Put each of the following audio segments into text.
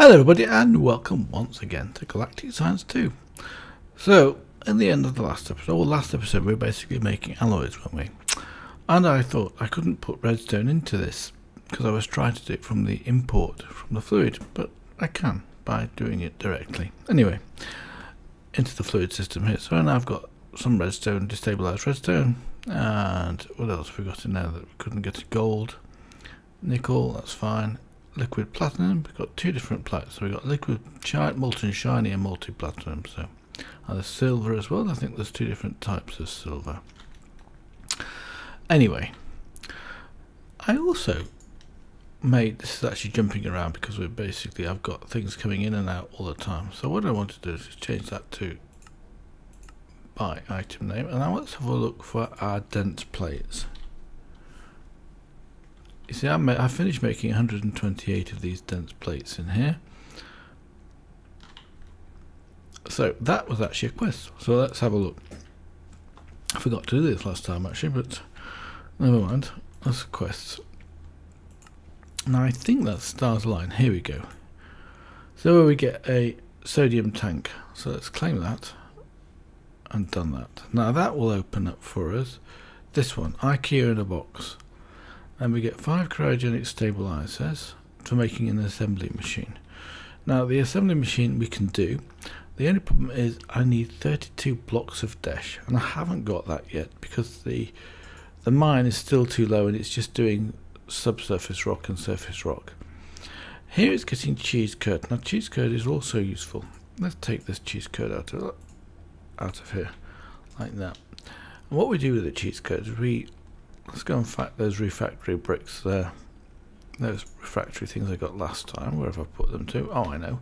Hello everybody and welcome once again to Galactic Science 2. So, in the end of the last episode, or last episode, we were basically making alloys, weren't we? And I thought I couldn't put redstone into this because I was trying to do it from the import from the fluid, but I can by doing it directly. Anyway, into the fluid system here. So now I've got some redstone, destabilized redstone, and what else have we got in there that we couldn't get? Gold, nickel, that's fine liquid platinum. We've got two different plates. So we've got liquid shine, molten shiny and multi platinum. So and there's silver as well. I think there's two different types of silver. Anyway, I also made this is actually jumping around because we're basically I've got things coming in and out all the time. So what I want to do is change that to by item name and now let's have a look for our dense plates. You see, I, I finished making 128 of these dense plates in here. So that was actually a quest. So let's have a look. I forgot to do this last time actually, but never mind. That's quests. Now I think that's stars line. Here we go. So we get a sodium tank. So let's claim that and done that. Now that will open up for us this one, IKEA in a box and we get five cryogenic stabilizers for making an assembly machine. Now the assembly machine we can do, the only problem is I need 32 blocks of desh and I haven't got that yet because the the mine is still too low and it's just doing subsurface rock and surface rock. Here it's getting cheese curd. Now cheese curd is also useful. Let's take this cheese curd out of out of here like that. And what we do with the cheese curd is we Let's go and fact those refractory bricks there. Those refractory things I got last time. Where have I put them to? Oh, I know.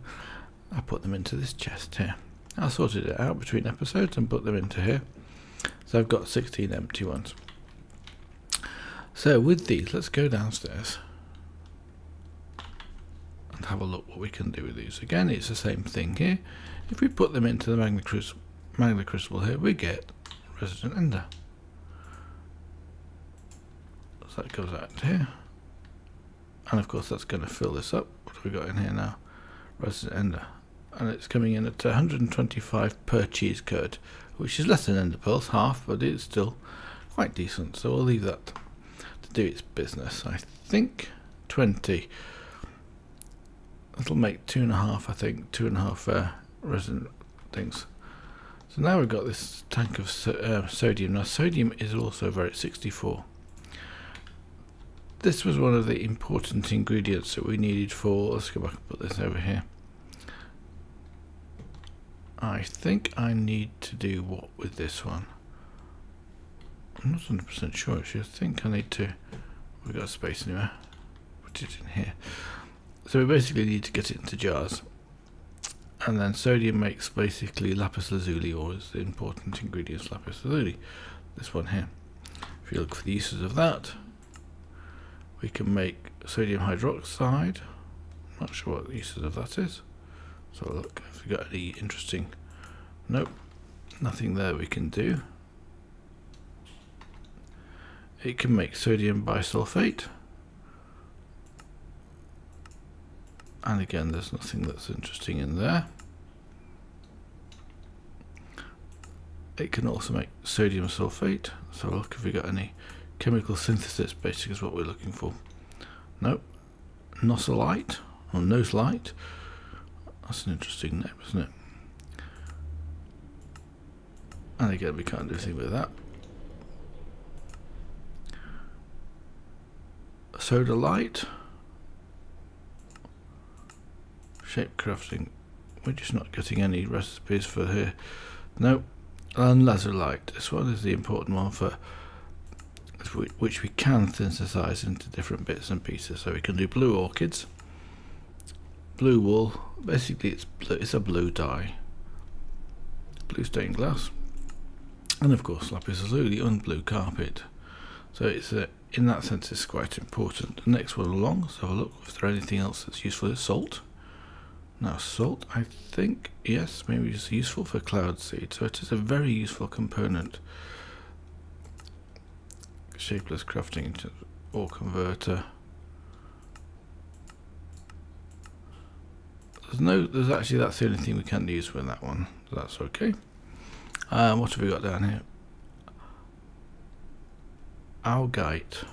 I put them into this chest here. I sorted it out between episodes and put them into here. So I've got 16 empty ones. So with these, let's go downstairs and have a look what we can do with these. Again, it's the same thing here. If we put them into the magna, magma crucible here, we get resonant ender that goes out here. And of course that's going to fill this up. What have we got in here now? Resonant Ender. And it's coming in at 125 per cheese curd, which is less than Ender Pearls, half, but it's still quite decent. So we'll leave that to do its business. I think 20. That'll make two and a half, I think, two and a half uh, resin things. So now we've got this tank of so uh, sodium. Now sodium is also very 64 this was one of the important ingredients that we needed for let's go back and put this over here. I think I need to do what with this one? I'm not 100% sure actually. I think I need to we've got space anywhere. Put it in here. So we basically need to get it into jars. And then sodium makes basically lapis lazuli or is the important ingredient lapis lazuli. This one here. If you look for the uses of that we can make sodium hydroxide. Not sure what the uses of that is. So look, if we got any interesting, nope, nothing there we can do. It can make sodium bisulfate. And again, there's nothing that's interesting in there. It can also make sodium sulfate. So look if we got any Chemical synthesis basically is what we're looking for. Nope. Nosolite or light. That's an interesting name, isn't it? And again, we can't do anything with that. Sodalite. Shape crafting. We're just not getting any recipes for here. Nope. And lazulite. This one is the important one for which we can synthesize into different bits and pieces. So we can do blue orchids, blue wool. Basically, it's blue, it's a blue dye, blue stained glass, and of course lapis lazuli and blue carpet. So it's a, in that sense, it's quite important. The next one along, let's have a look if there's anything else that's useful. Salt. Now salt, I think, yes, maybe it's useful for cloud seed. So it is a very useful component shapeless crafting into ore converter there's no, there's actually, that's the only thing we can't use with that one. That's okay. Um, what have we got down here? Algite.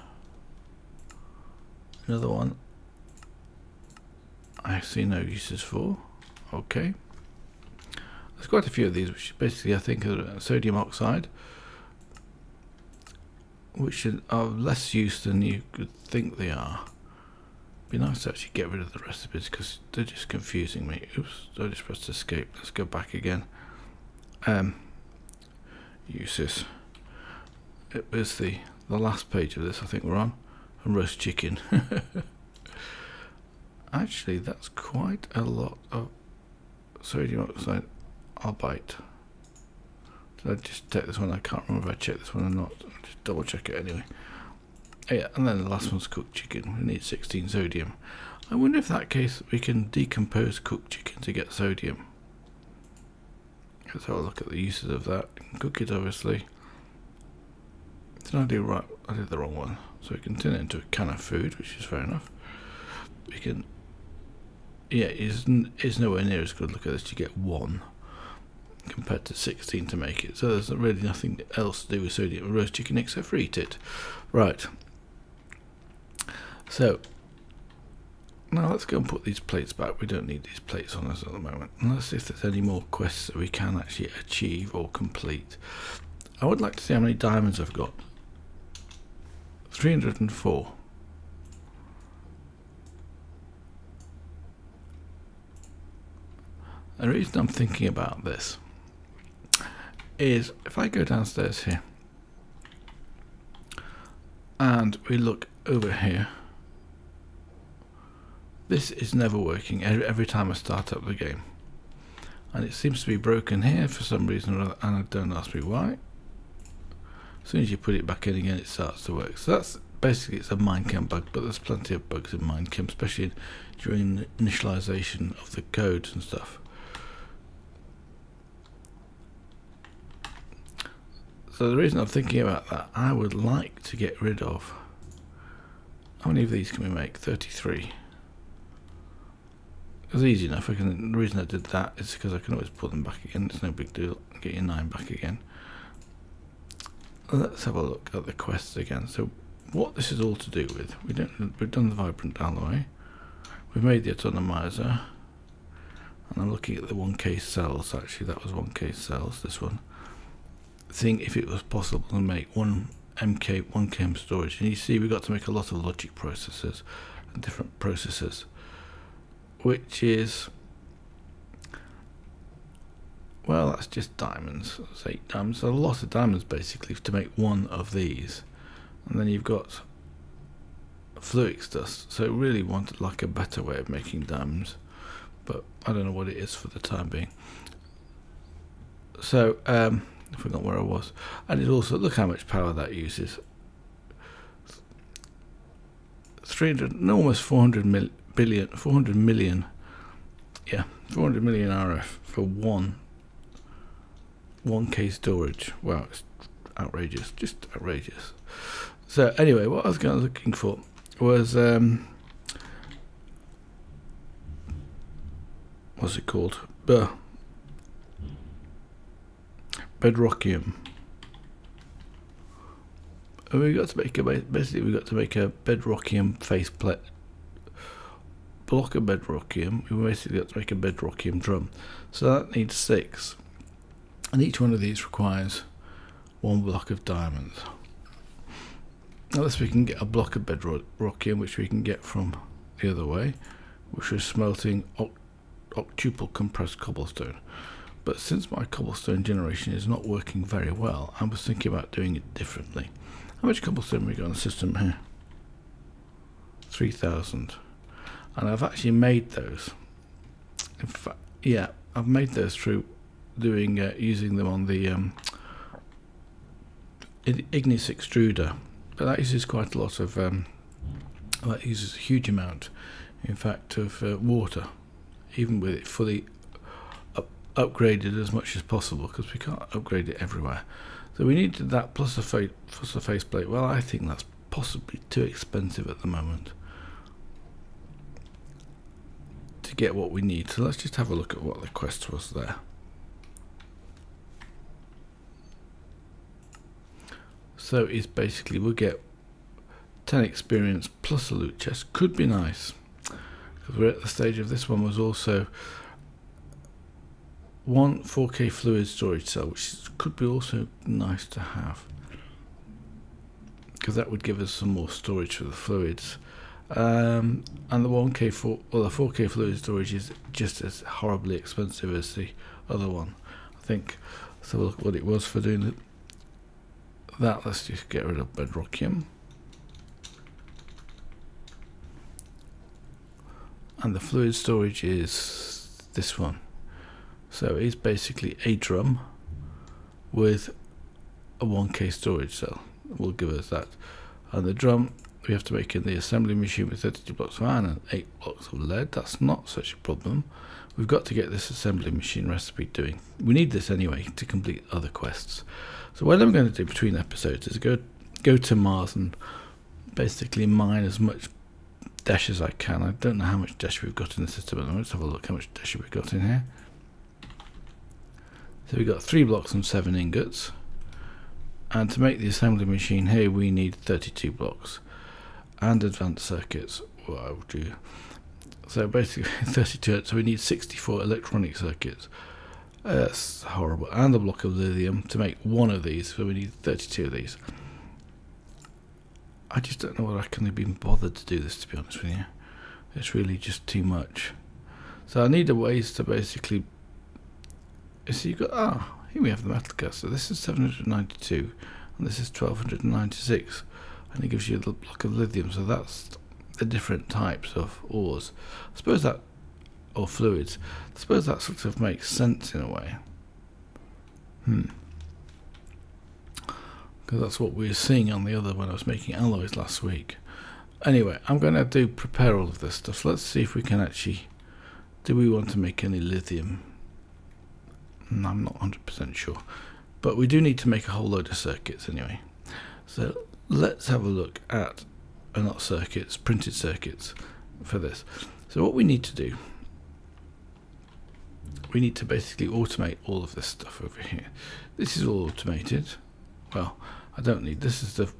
Another one. I see no uses for. Okay. There's quite a few of these, which basically I think are sodium oxide, which are less use than you could think they are. Be nice to actually get rid of the recipes because they're just confusing me. Oops, I just pressed escape. Let's go back again. Um, uses. It was the the last page of this. I think we're on, and roast chicken. actually, that's quite a lot of Sorry, do you want to say? I'll bite. I just take this one? I can't remember if I checked this one or not. I'll just double check it anyway. Oh, yeah, and then the last one's cooked chicken. We need 16 sodium. I wonder if that case we can decompose cooked chicken to get sodium. Let's have a look at the uses of that. Cook it obviously. Did I do right? I did the wrong one. So we can turn it into a can of food, which is fair enough. We can. Yeah, it's, it's nowhere near as good. Look at this. You get one compared to 16 to make it. So there's really nothing else to do with sodium roast chicken except eat it. Right. So now let's go and put these plates back. We don't need these plates on us at the moment. And let's see if there's any more quests that we can actually achieve or complete. I would like to see how many diamonds I've got. 304. The reason I'm thinking about this is if I go downstairs here and we look over here this is never working every time I start up the game. And it seems to be broken here for some reason or other and I don't ask me why. As soon as you put it back in again it starts to work. So that's basically it's a Minecraft bug but there's plenty of bugs in Minecraft especially during the initialization of the codes and stuff So the reason I'm thinking about that, I would like to get rid of. How many of these can we make? 33. It's easy enough. I can. The reason I did that is because I can always put them back again. It's no big deal. Get your nine back again. Let's have a look at the quests again. So, what this is all to do with? We don't. We've done the vibrant alloy. We've made the atomizer. And I'm looking at the 1k cells. Actually, that was 1k cells. This one think if it was possible to make one MK, one KM storage. And you see we got to make a lot of logic processors and different processors, which is, well, that's just diamonds. That's eight diamonds. a lot of diamonds basically to make one of these. And then you've got fluix dust. So really wanted like a better way of making diamonds. But I don't know what it is for the time being. So, um, I forgot where I was. And it also, look how much power that uses. 300, almost 400 mil, billion, 400 million, yeah, 400 million RF for one, 1K storage. Wow, it's outrageous, just outrageous. So anyway, what I was of looking for was, um, what's it called? Buh bedrockium. And we got to make a basically we got to make a bedrockium faceplate block of bedrockium. We basically got to make a bedrockium drum. So that needs six, and each one of these requires one block of diamonds. Unless we can get a block of bedrockium, which we can get from the other way, which is smelting octuple compressed cobblestone. But since my cobblestone generation is not working very well, I was thinking about doing it differently. How much cobblestone we got on the system here? 3,000. And I've actually made those. In fact, yeah, I've made those through doing uh, using them on the um, Igneous extruder. But that uses quite a lot of, um, that uses a huge amount, in fact, of uh, water, even with it fully upgraded as much as possible because we can't upgrade it everywhere. So we needed that plus a, fa plus a faceplate. Well, I think that's possibly too expensive at the moment to get what we need. So let's just have a look at what the quest was there. So it's basically we'll get 10 experience plus a loot chest. Could be nice. Because we're at the stage of this one was also one 4K fluid storage cell, which could be also nice to have. Because that would give us some more storage for the fluids. Um, and the 1K, four, well, the 4K fluid storage is just as horribly expensive as the other one. I think, a look what it was for doing that. Let's just get rid of bedrockium. And the fluid storage is this one. So it's basically a drum with a 1K storage cell. Will give us that. And the drum we have to make in the assembly machine with 32 blocks of iron and 8 blocks of lead. That's not such a problem. We've got to get this assembly machine recipe doing. We need this anyway to complete other quests. So what I'm going to do between episodes is go go to Mars and basically mine as much desh as I can. I don't know how much desh we've got in the system at the moment. Let's have a look how much desh we've got in here. So we've got three blocks and seven ingots. And to make the assembly machine here, we need 32 blocks and advanced circuits. What I will do. So basically 32, so we need 64 electronic circuits. Uh, that's horrible. And a block of lithium to make one of these, so we need 32 of these. I just don't know what I can have been bothered to do this, to be honest with you. It's really just too much. So I need a ways to basically so you've got, ah, here we have the metal caster. This is 792 and this is 1296 and it gives you a block of lithium. So that's the different types of ores. I suppose that, or fluids, I suppose that sort of makes sense in a way. Hmm. Because that's what we were seeing on the other when I was making alloys last week. Anyway, I'm going to do prepare all of this stuff. Let's see if we can actually, do we want to make any lithium? I'm not 100% sure. But we do need to make a whole load of circuits anyway. So let's have a look at, uh, not circuits, printed circuits for this. So what we need to do, we need to basically automate all of this stuff over here. This is all automated. Well, I don't need, this is the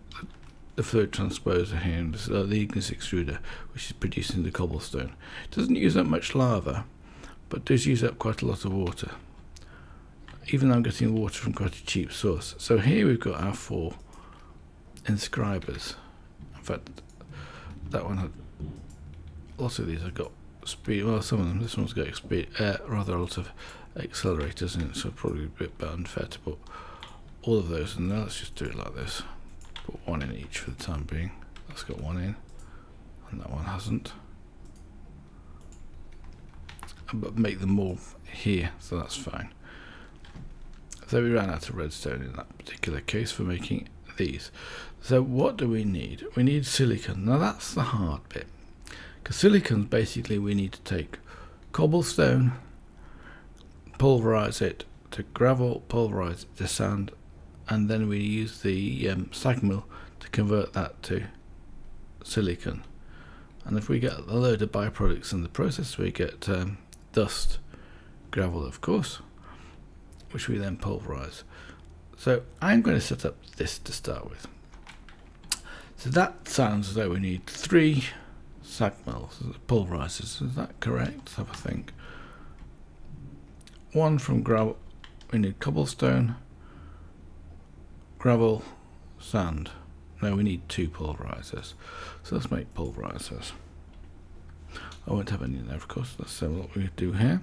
the fluid transposer here, and this is uh, the Igneous extruder, which is producing the cobblestone. It doesn't use up much lava, but does use up quite a lot of water even though I'm getting water from quite a cheap source. So here we've got our four inscribers. In fact, that one had lots of these have got speed. Well, some of them. This one's got speed, uh, rather a lot of accelerators in it, so probably a bit unfair to put all of those in there. Let's just do it like this. Put one in each for the time being. That's got one in, and that one hasn't. But make them all here, so that's fine. So we ran out of redstone in that particular case for making these. So what do we need? We need silicon. Now that's the hard bit. Because silicon basically we need to take cobblestone, pulverize it to gravel, pulverize it to sand, and then we use the um, sag mill to convert that to silicon. And if we get a load of byproducts in the process, we get um, dust, gravel of course, which we then pulverize. So I'm going to set up this to start with. So that sounds as though we need three sag mills, pulverizers. Is that correct? Let's have a think. One from gravel. We need cobblestone, gravel, sand. No, we need two pulverizers. So let's make pulverizers. I won't have any in there, of course. Let's see what we do here.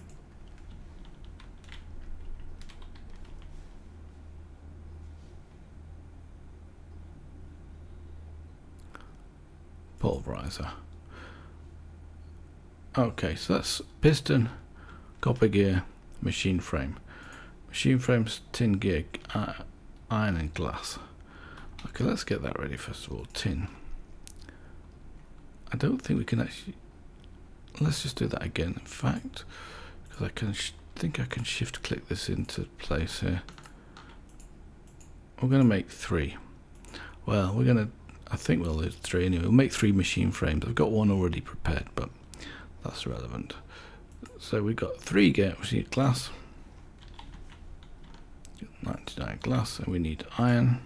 Pulverizer. Okay, so that's piston, copper gear, machine frame. Machine frames, tin gear, uh, iron and glass. Okay, let's get that ready first of all. Tin. I don't think we can actually... Let's just do that again, in fact. Because I can think I can shift click this into place here. We're going to make three. Well, we're going to I think we'll do three anyway. We'll make three machine frames. I've got one already prepared, but that's irrelevant. So we've got three we need glass. 99 glass, and we need iron.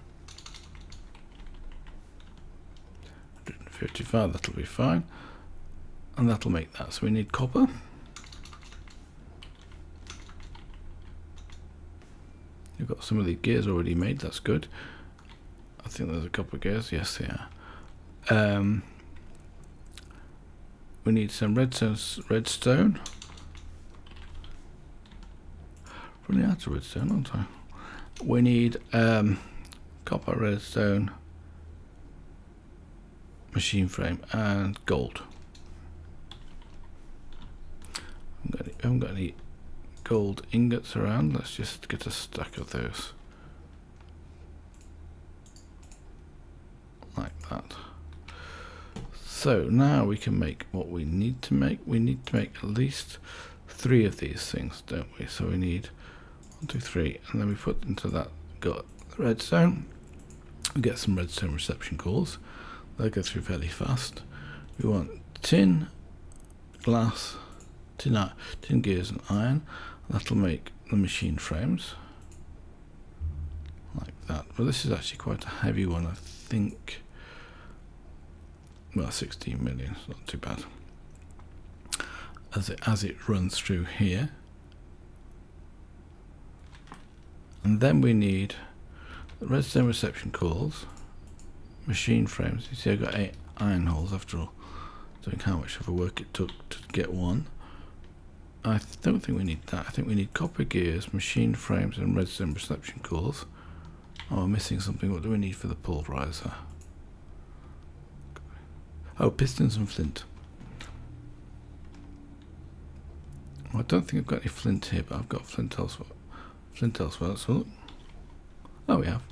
155, that'll be fine. And that'll make that. So we need copper. We've got some of the gears already made, that's good. I think there's a couple of gears, yes they are. Um, we need some redstone. redstone. Running out of redstone, aren't I? We need um, copper, redstone, machine frame, and gold. I haven't got any gold ingots around. Let's just get a stack of those. Like that. So now we can make what we need to make. We need to make at least three of these things, don't we? So we need one, two, three, and then we put into that got redstone. We get some redstone reception coils. They'll go through fairly fast. We want tin, glass, tin, uh, tin gears and iron. That'll make the machine frames. Like that. Well, this is actually quite a heavy one, I think. Well, 16 million, it's not too bad. As it, as it runs through here. And then we need redstone reception coils, machine frames. You see, I've got eight iron holes after all, doing how much of a work it took to get one. I don't think we need that. I think we need copper gears, machine frames, and redstone reception coils. Oh, I'm missing something. What do we need for the pulverizer? Oh, pistons and flint. Well, I don't think I've got any flint here, but I've got flint elsewhere. Flint elsewhere, so look. Oh, we have.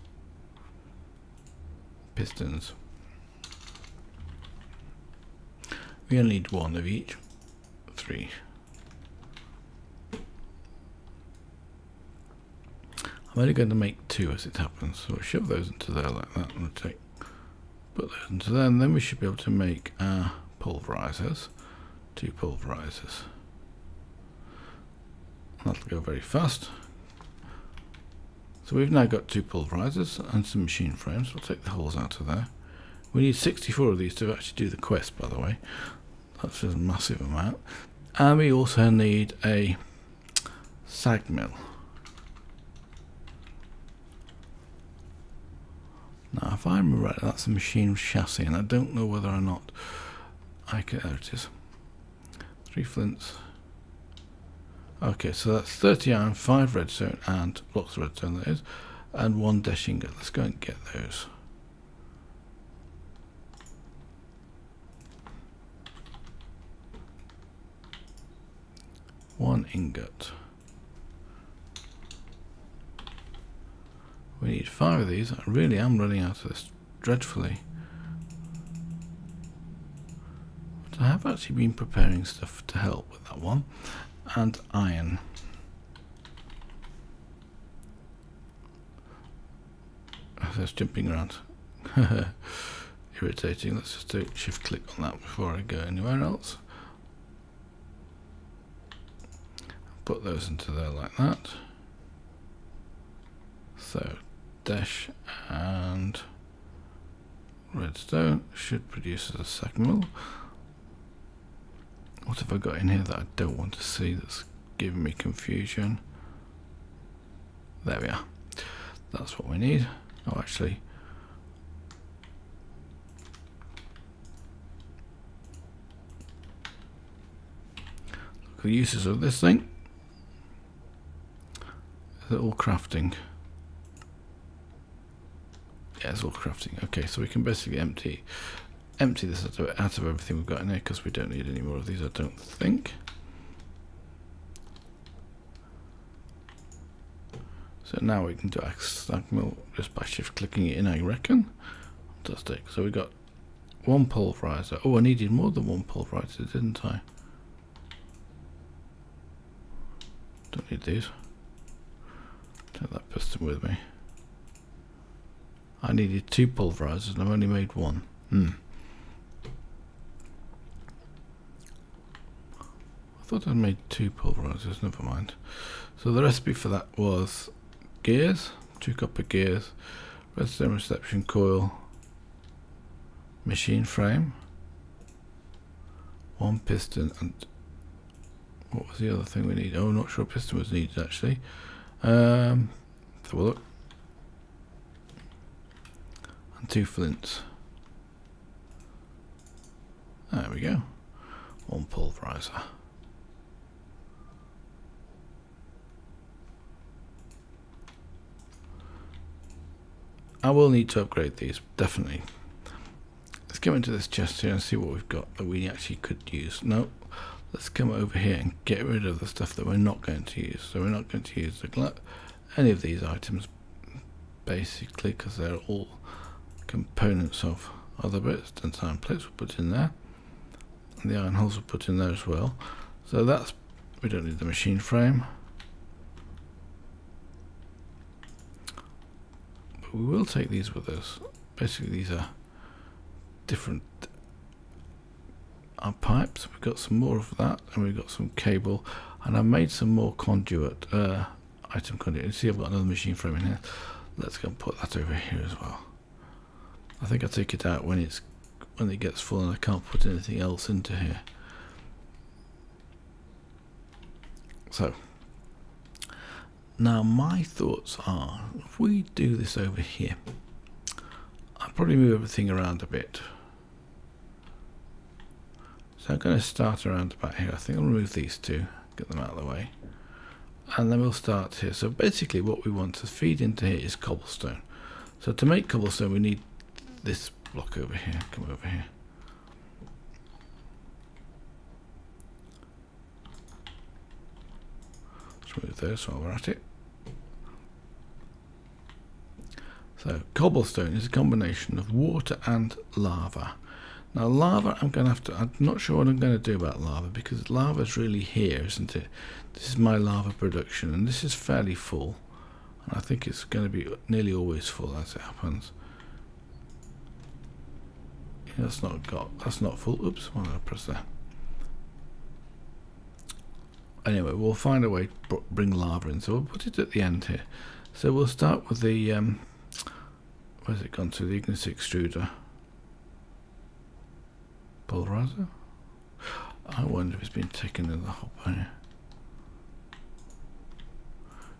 Pistons. We only need one of each. Three. I'm only going to make two as it happens, so I'll shove those into there like that and take there, and then we should be able to make our pulverizers, two pulverizers. That'll go very fast. So we've now got two pulverizers and some machine frames. We'll take the holes out of there. We need 64 of these to actually do the quest, by the way. That's a massive amount. And we also need a sag mill. Now, if I remember right, that's a machine chassis, and I don't know whether or not I can. There it is. Three flints. Okay, so that's 30 iron, 5 redstone, and lots of redstone, that is, and one desh ingot. Let's go and get those. One ingot. We need five of these. I really am running out of this dreadfully. But I have actually been preparing stuff to help with that one. And iron. That's jumping around. Irritating. Let's just do shift click on that before I go anywhere else. Put those into there like that. So desh and redstone should produce a sag mill. What have I got in here that I don't want to see that's giving me confusion? There we are. That's what we need. Oh, actually. Look at the uses of this thing. Is it all crafting? Yeah, it's all crafting. Okay, so we can basically empty empty this out of, out of everything we've got in here because we don't need any more of these, I don't think. So now we can do a stack mill just by shift clicking it in, I reckon. Fantastic. So we got one pulverizer. Oh, I needed more than one pulverizer, didn't I? Don't need these. Take that piston with me. I needed two pulverizers and I've only made one. Hmm. I thought I'd made two pulverizers, never mind. So the recipe for that was gears, two copper gears, redstone reception coil, machine frame, one piston, and what was the other thing we need? Oh, not sure a piston was needed actually. Um, have a look. Two flints. There we go. One pulverizer. I will need to upgrade these, definitely. Let's go into this chest here and see what we've got that we actually could use. No, let's come over here and get rid of the stuff that we're not going to use. So we're not going to use the any of these items, basically, because they're all components of other bits. Tensine plates we'll put in there. And the iron holes we'll put in there as well. So that's, we don't need the machine frame. But we will take these with us. Basically, these are different our pipes. We've got some more of that, and we've got some cable, and I've made some more conduit, uh, item conduit. You see, I've got another machine frame in here. Let's go and put that over here as well. I think I take it out when it's when it gets full and I can't put anything else into here. So now my thoughts are, if we do this over here, I'll probably move everything around a bit. So I'm going to start around about here. I think I'll remove these two, get them out of the way. And then we'll start here. So basically what we want to feed into here is cobblestone. So to make cobblestone we need this block over here. Come over here. Smooth this while we're at it. So cobblestone is a combination of water and lava. Now lava, I'm going to have to, I'm not sure what I'm going to do about lava because lava is really here, isn't it? This is my lava production and this is fairly full. And I think it's going to be nearly always full as it happens. That's not got, that's not full. Oops, why did press that? anyway, we'll find a way to bring lava in. So we'll put it at the end here. So we'll start with the, um, where's it gone to? The Igneous extruder. Polarizer? I wonder if it's been taken in the hopper.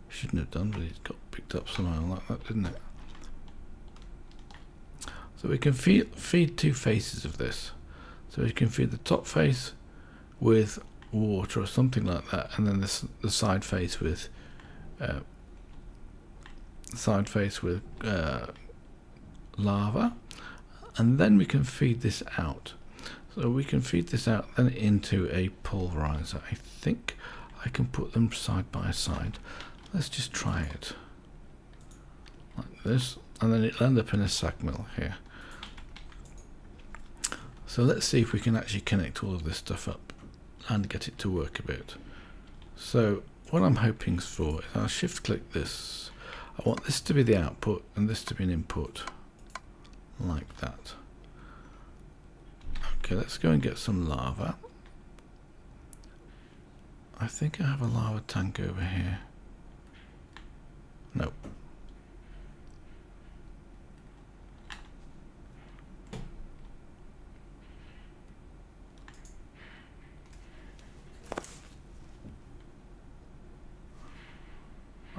Shouldn't have done, but it got picked up somehow like that, didn't it? So we can feed, feed two faces of this. So we can feed the top face with water or something like that, and then this the side face with uh, side face with uh, lava, and then we can feed this out. So we can feed this out then into a pulverizer. I think I can put them side by side. Let's just try it like this, and then it'll end up in a sack mill here. So let's see if we can actually connect all of this stuff up and get it to work a bit. So what I'm hoping for is I'll shift click this. I want this to be the output and this to be an input like that. Okay, let's go and get some lava. I think I have a lava tank over here. Nope.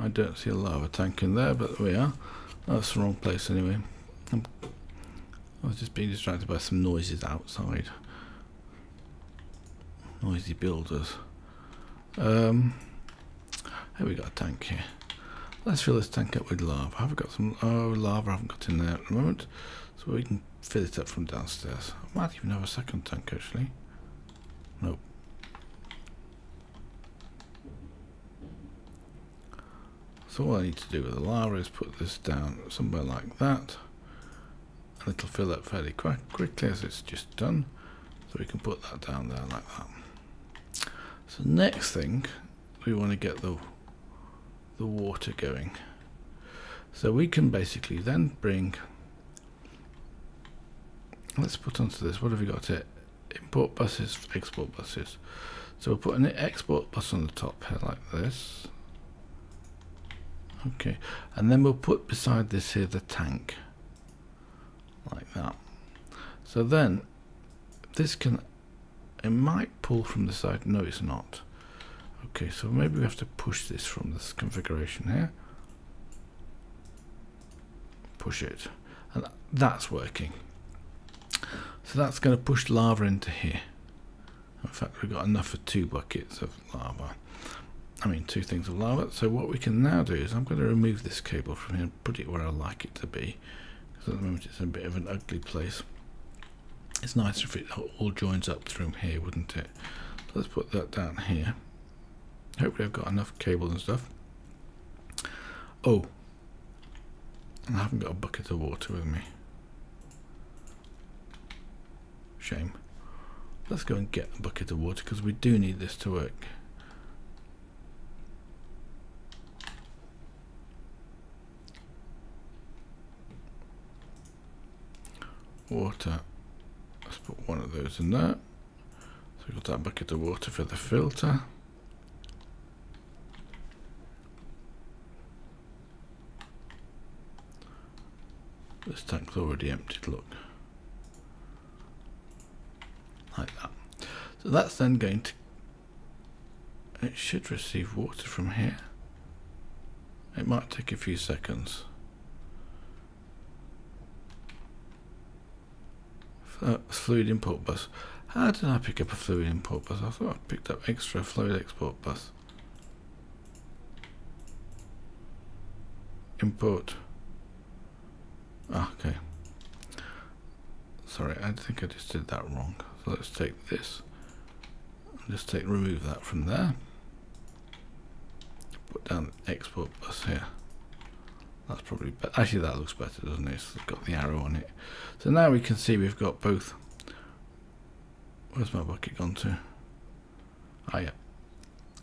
I don't see a lava tank in there, but there we are. That's the wrong place anyway. I'm, I was just being distracted by some noises outside. Noisy builders. Um, here we got a tank here. Let's fill this tank up with lava. I've got some oh lava I haven't got in there at the moment. So we can fill it up from downstairs. I might even have a second tank actually. Nope. So all I need to do with the lava is put this down somewhere like that. And it'll fill up fairly quick, quickly as it's just done. So we can put that down there like that. So next thing, we want to get the, the water going. So we can basically then bring, let's put onto this, what have we got here? Import buses, export buses. So we'll put an export bus on the top here like this. Okay, and then we'll put beside this here the tank, like that. So then, this can, it might pull from the side. No, it's not. Okay, so maybe we have to push this from this configuration here. Push it, and that's working. So that's going to push lava into here. In fact, we've got enough for two buckets of lava. I mean, two things of lava. So what we can now do is I'm going to remove this cable from here and put it where I like it to be. Because at the moment it's a bit of an ugly place. It's nicer if it all joins up through here, wouldn't it? Let's put that down here. Hopefully I've got enough cable and stuff. Oh, I haven't got a bucket of water with me. Shame. Let's go and get a bucket of water because we do need this to work. Water. Let's put one of those in there. So we've got that bucket of water for the filter. This tank's already emptied, look. Like that. So that's then going to... It should receive water from here. It might take a few seconds. Uh, fluid import bus. How did I pick up a fluid import bus? I thought I picked up extra fluid export bus. Import. Ah, okay. Sorry, I think I just did that wrong. So let's take this. Just take remove that from there. Put down the export bus here. That's probably better. Actually, that looks better, doesn't it? It's got the arrow on it. So now we can see we've got both. Where's my bucket gone to? Ah, yeah.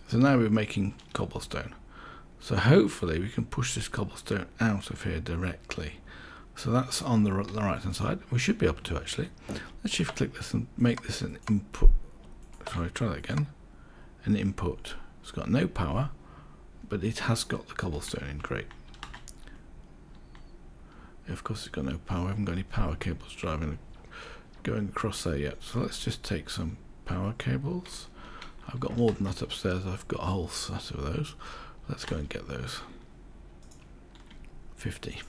So now we're making cobblestone. So hopefully we can push this cobblestone out of here directly. So that's on the, the right hand side. We should be able to actually. Let's shift click this and make this an input. Sorry, try that again. An input. It's got no power, but it has got the cobblestone in. Great. Of course, it's got no power. I haven't got any power cables driving going across there yet. So let's just take some power cables. I've got more than that upstairs. I've got a whole set of those. Let's go and get those. 50.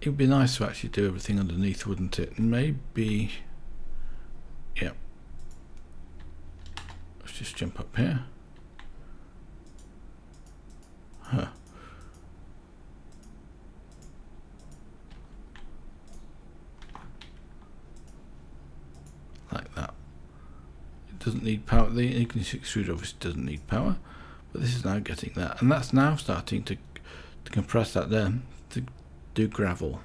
It would be nice to actually do everything underneath, wouldn't it? Maybe... Yeah. Just jump up here. Huh. Like that. It doesn't need power. The Igneous extruder obviously doesn't need power, but this is now getting that, and that's now starting to to compress that there to do gravel.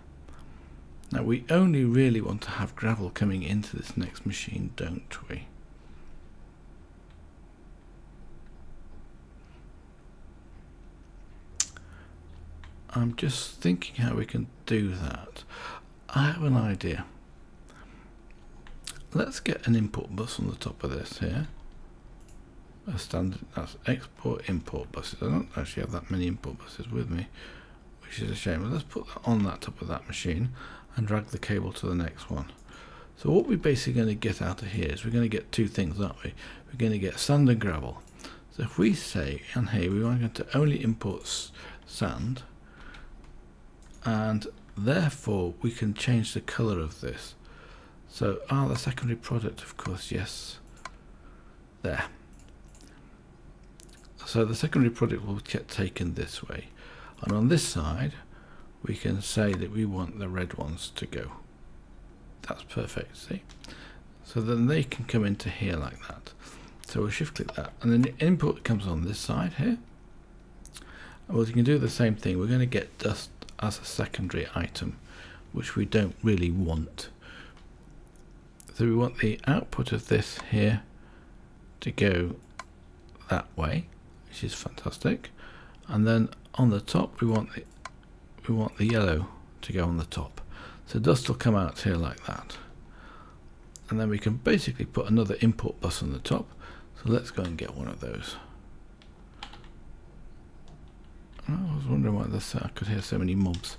Now we only really want to have gravel coming into this next machine, don't we? I'm just thinking how we can do that. I have an idea. Let's get an import bus on the top of this here. A standard, that's export import buses. I don't actually have that many import buses with me, which is a shame. But let's put that on that top of that machine and drag the cable to the next one. So what we're basically going to get out of here is we're going to get two things, aren't we? We're going to get sand and gravel. So if we say, and here we want to only import sand, and therefore we can change the color of this. So ah the secondary product of course yes there. So the secondary product will get taken this way. And on this side we can say that we want the red ones to go. That's perfect see? So then they can come into here like that. So we'll shift click that. And then the input comes on this side here. Well you can do the same thing. We're going to get dust as a secondary item, which we don't really want. So we want the output of this here to go that way, which is fantastic. And then on the top we want the we want the yellow to go on the top. So dust will come out here like that. And then we can basically put another import bus on the top. So let's go and get one of those. I was wondering why this, I could hear so many mobs.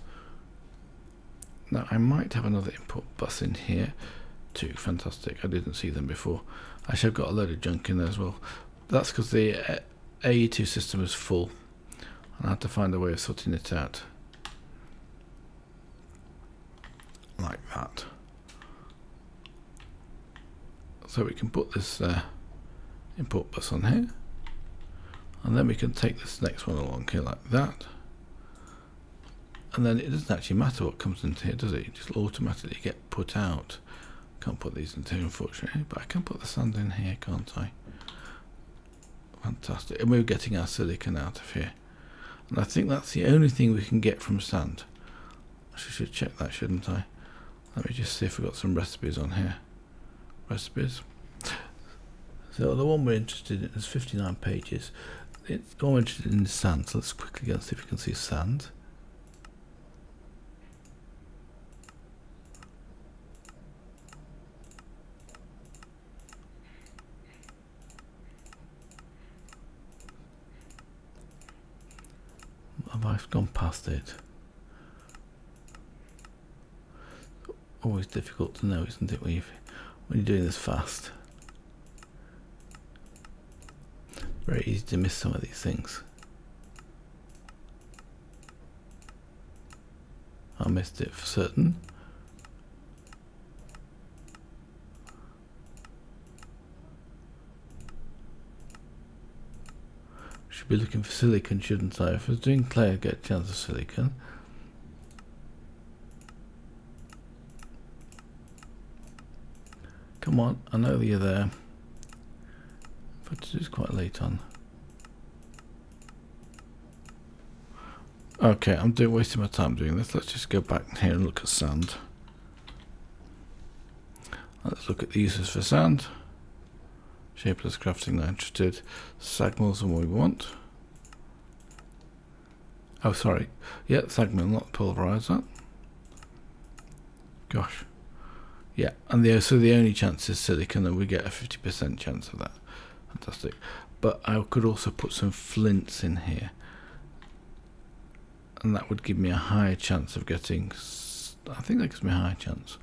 Now I might have another import bus in here too. Fantastic. I didn't see them before. Actually I've got a load of junk in there as well. That's because the uh, AE2 system is full. And I had to find a way of sorting it out. Like that. So we can put this uh, import bus on here. And then we can take this next one along here like that. And then it doesn't actually matter what comes into here, does it? It just automatically get put out. Can't put these into here, unfortunately, but I can put the sand in here, can't I? Fantastic. And we're getting our silicon out of here. And I think that's the only thing we can get from sand. I should check that, shouldn't I? Let me just see if we've got some recipes on here. Recipes. So the one we're interested in is 59 pages. It's the interested in is sand. So let's quickly go and see if we can see sand. Have I gone past it? Always difficult to know, isn't it, when you're doing this fast? Very easy to miss some of these things. I missed it for certain. Should be looking for silicon, shouldn't I? If I was doing clay, I'd get a chance of silicon. Come on, I know you're there. But it is quite late on. Okay, I'm doing wasting my time doing this. Let's just go back here and look at sand. Let's look at the uses for sand. Shapeless crafting, not interested. Sag and what we want. Oh, sorry. Yeah, sag not pulverizer. Gosh. Yeah, and the so the only chance is silicon, and we get a 50% chance of that. Fantastic. But I could also put some flints in here. And that would give me a higher chance of getting... I think that gives me a higher chance.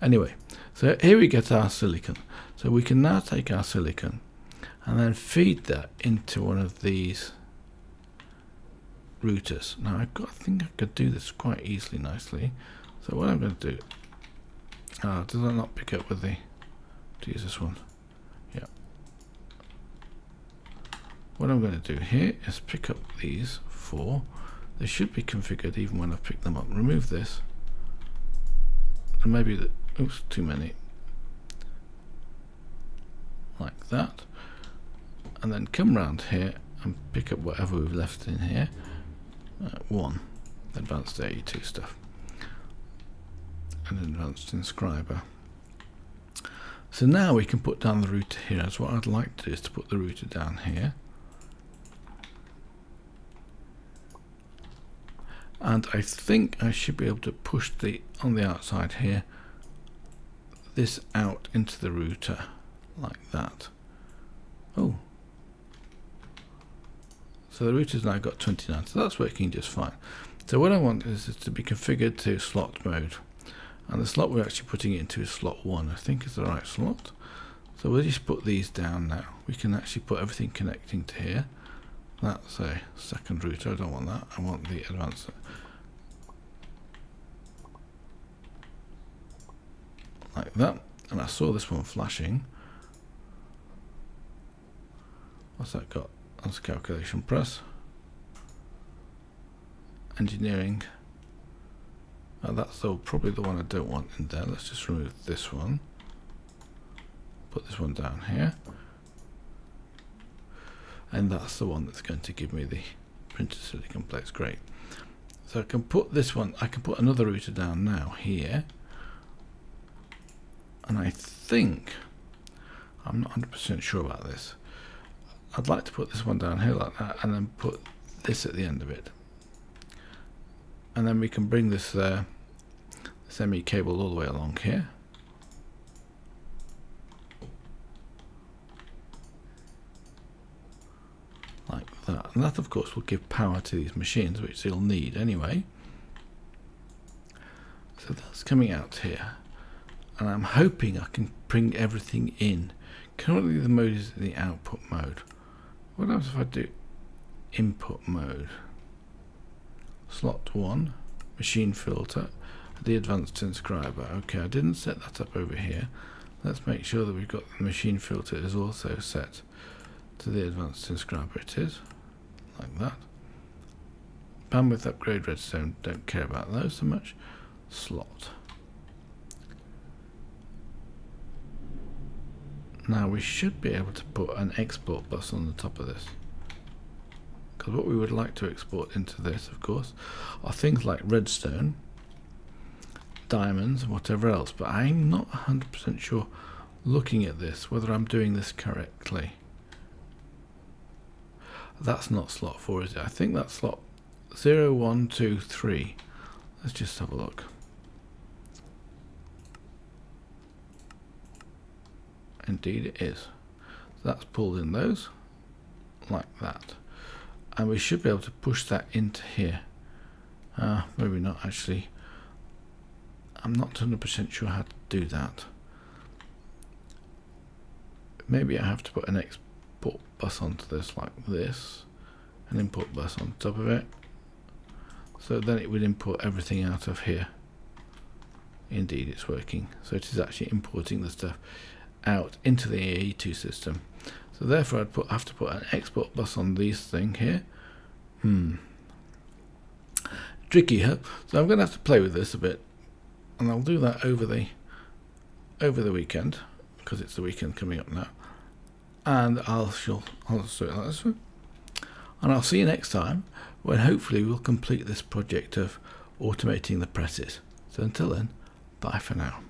Anyway, so here we get our silicon. So we can now take our silicon and then feed that into one of these routers. Now I've got, I think I could do this quite easily, nicely. So what I'm going to do, ah, does that not pick up with the, to use this one? Yeah. What I'm going to do here is pick up these four. They should be configured even when I pick them up. Remove this. And maybe the, oops, too many. Like that. And then come round here and pick up whatever we've left in here. Uh, one. Advanced AE2 stuff. And advanced inscriber. So now we can put down the router here. As what I'd like to do is to put the router down here and I think I should be able to push the on the outside here this out into the router like that. Oh. So the router's now got 29, so that's working just fine. So what I want is to be configured to slot mode. And the slot we're actually putting it into is slot 1, I think is the right slot. So we'll just put these down now. We can actually put everything connecting to here. That's a second router, I don't want that. I want the advanced. Like that. And I saw this one flashing. What's that got? That's calculation press. Engineering. Oh, that's the, probably the one I don't want in there. Let's just remove this one. Put this one down here. And that's the one that's going to give me the printed silicon plates. Great. So I can put this one, I can put another router down now here. And I think, I'm not 100% sure about this, I'd like to put this one down here like that and then put this at the end of it. And then we can bring this uh, semi cable all the way along here. Like that. And that of course will give power to these machines which they'll need anyway. So that's coming out here. And I'm hoping I can bring everything in. Currently the mode is the output mode. What happens if I do input mode? Slot 1, machine filter, the advanced inscriber. Okay, I didn't set that up over here. Let's make sure that we've got the machine filter is also set to the advanced inscriber. It is, like that. Bandwidth upgrade redstone, don't care about those so much. Slot. Now we should be able to put an export bus on the top of this. Because what we would like to export into this, of course, are things like redstone, diamonds, whatever else. But I'm not 100% sure, looking at this, whether I'm doing this correctly. That's not slot 4, is it? I think that's slot 0, 1, 2, 3. Let's just have a look. Indeed it is. That's pulled in those, like that. And we should be able to push that into here. Uh, maybe not actually. I'm not 100% sure how to do that. Maybe I have to put an export bus onto this like this. An input bus on top of it. So then it would import everything out of here. Indeed it's working. So it is actually importing the stuff out into the AE2 system. So therefore I'd put, have to put an export bus on these thing here. Hmm. Tricky, huh? So I'm going to have to play with this a bit. And I'll do that over the over the weekend because it's the weekend coming up now. And I'll shall I'll. And I'll see you next time when hopefully we'll complete this project of automating the presses. So until then, bye for now.